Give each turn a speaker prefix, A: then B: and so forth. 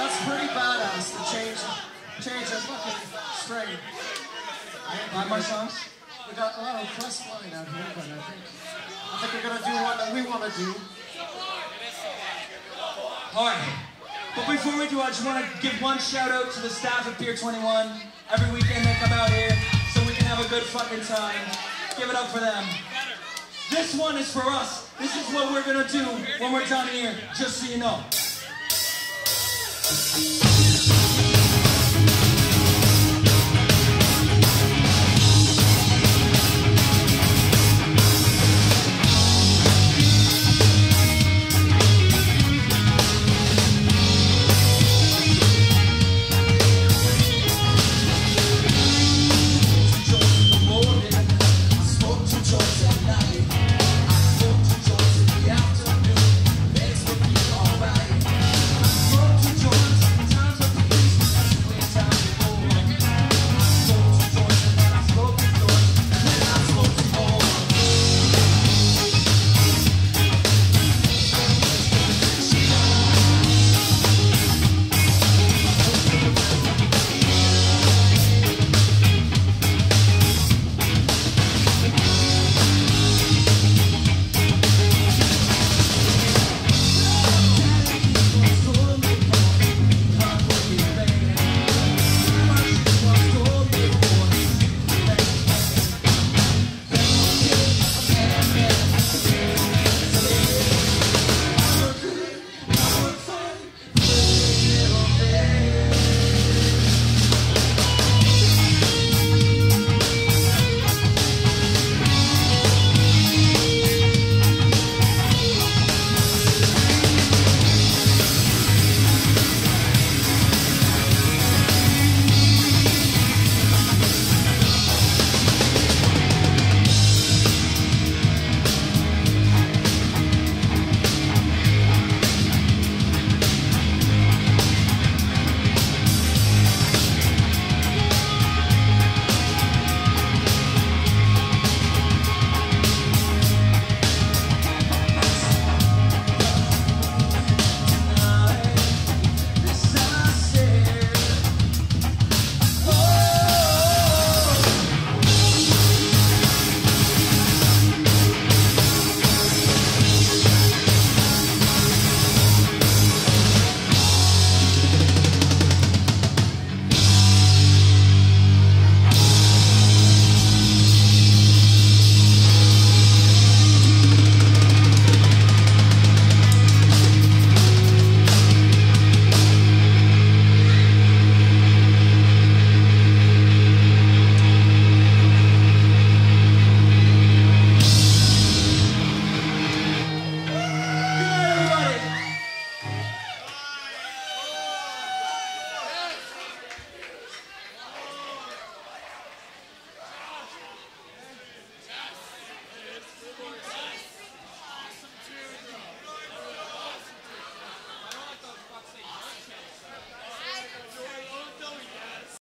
A: That's pretty badass to change change a fucking strain.
B: Five my songs?
A: We got a lot of requests flying out here, but I think I think we're gonna do that we wanna do.
B: Alright. But before we do, I just want to give one shout out to the staff at Pier 21. Every weekend they come out here so we can have a good fucking time. Give it up for them. This one is for us. This is what we're gonna do when we're done here, just so you know. Thank you.